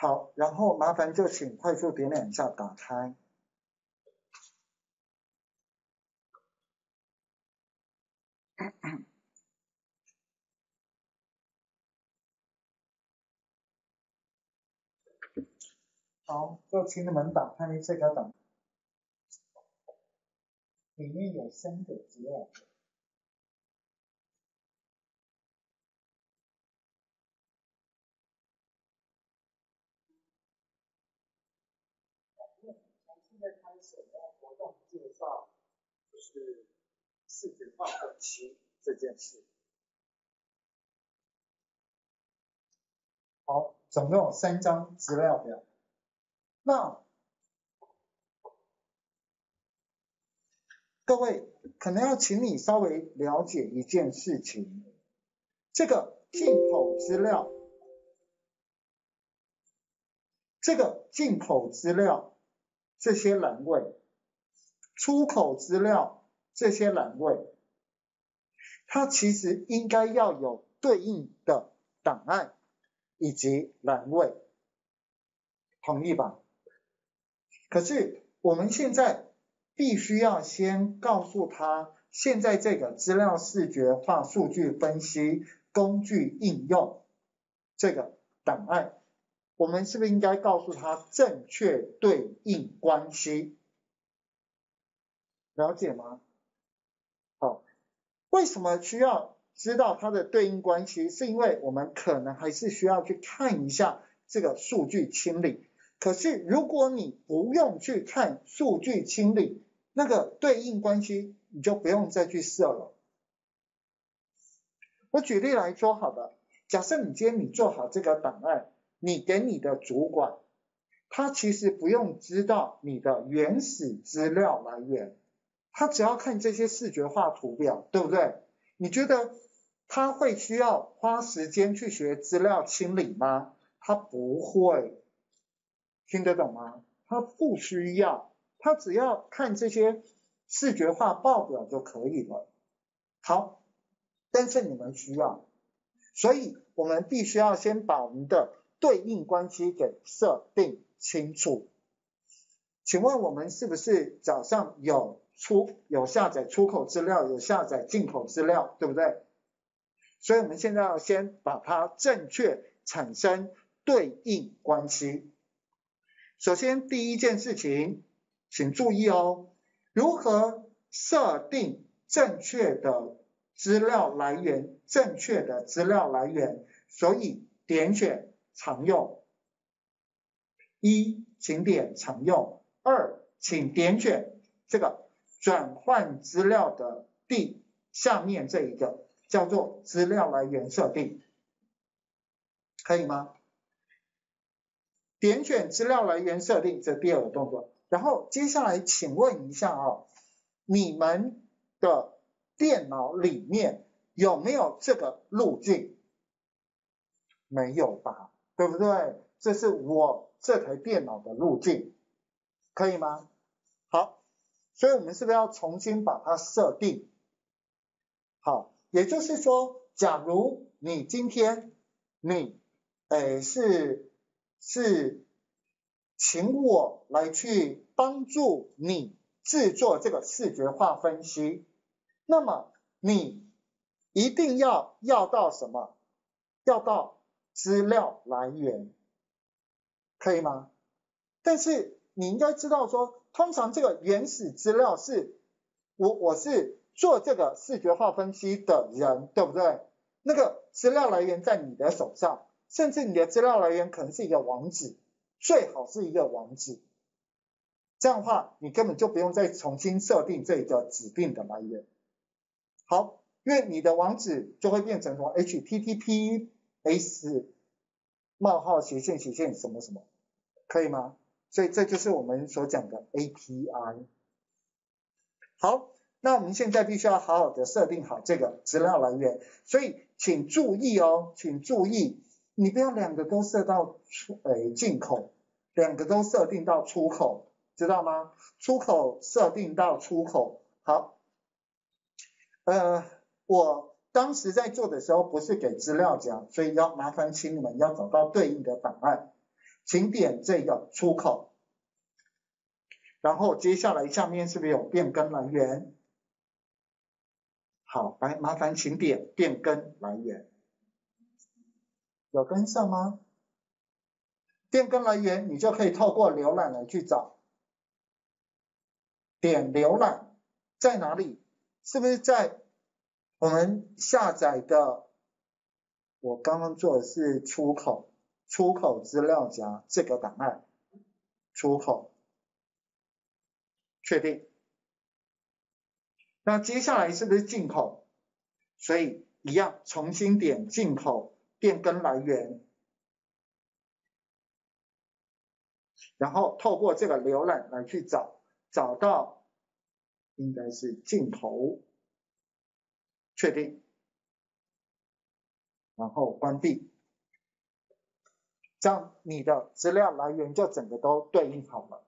好，然后麻烦就请快速点两下打开。好，就请你们打开这个档，里面有三个资料。现在开始的活动介绍，就是视觉化分析这件事。好，总共有三张资料表。那各位可能要请你稍微了解一件事情，这个进口资料，这个进口资料这些栏位，出口资料这些栏位，它其实应该要有对应的档案以及栏位，同意吧？可是我们现在必须要先告诉他，现在这个资料视觉化数据分析工具应用这个档案，我们是不是应该告诉他正确对应关系？了解吗？好，为什么需要知道它的对应关系？是因为我们可能还是需要去看一下这个数据清理。可是，如果你不用去看数据清理那个对应关系，你就不用再去设了。我举例来说，好的，假设你今天你做好这个档案，你给你的主管，他其实不用知道你的原始资料来源，他只要看这些视觉化图表，对不对？你觉得他会需要花时间去学资料清理吗？他不会。听得懂吗？他不需要，他只要看这些视觉化报表就可以了。好，但是你们需要，所以我们必须要先把我们的对应关系给设定清楚。请问我们是不是早上有出有下载出口资料，有下载进口资料，对不对？所以我们现在要先把它正确产生对应关系。首先，第一件事情，请注意哦，如何设定正确的资料来源？正确的资料来源，所以点选常用。一，请点常用。二，请点选这个转换资料的 D 下面这一个，叫做资料来源设定，可以吗？点选资料来源设定，这第二个动作。然后接下来请问一下啊，你们的电脑里面有没有这个路径？没有吧，对不对？这是我这台电脑的路径，可以吗？好，所以我们是不是要重新把它设定？好，也就是说，假如你今天你诶是。是，请我来去帮助你制作这个视觉化分析。那么你一定要要到什么？要到资料来源，可以吗？但是你应该知道说，通常这个原始资料是我我是做这个视觉化分析的人，对不对？那个资料来源在你的手上。甚至你的资料来源可能是一个网址，最好是一个网址，这样的话你根本就不用再重新设定这个指定的来源。好，因为你的网址就会变成什么 S 冒号斜线斜线什么什么，可以吗？所以这就是我们所讲的 API。好，那我们现在必须要好好的设定好这个资料来源，所以请注意哦，请注意。你不要两个都设到出诶进口，两个都设定到出口，知道吗？出口设定到出口，好，呃，我当时在做的时候不是给资料讲，所以要麻烦请你们要找到对应的档案。请点这个出口，然后接下来下面是不是有变更来源？好，来麻烦请点变更来源，有跟上吗？变更来源你就可以透过浏览来去找，点浏览在哪里？是不是在我们下载的？我刚刚做的是出口，出口资料夹这个档案，出口，确定。那接下来是不是进口？所以一样，重新点进口变更来源，然后透过这个浏览来去找，找到应该是进口，确定。然后关闭，这样你的资料来源就整个都对应好了。